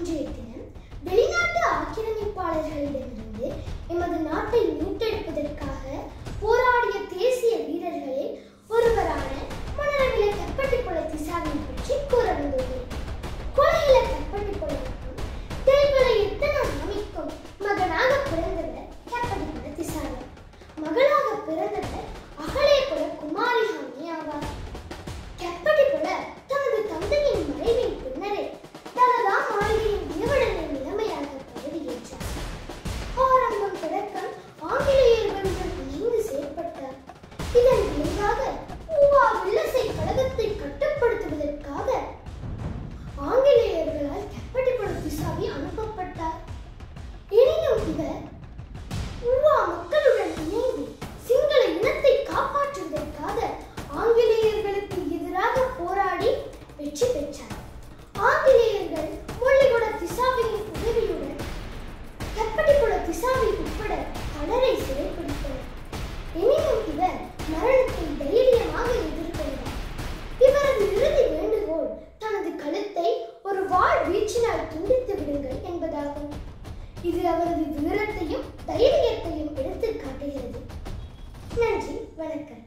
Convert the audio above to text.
hundred. மூன்றாக மூவா வில்லசை கழகத்தை துன்பத்தை ஒரு வாழ் வீச்சினால் துண்டித்து விடுங்கள் என்பதாகும். இது அவரது வீரத்தையும் தைரியத்தையும் எடுத்து காட்டுகிறது நன்றி வணக்கம்.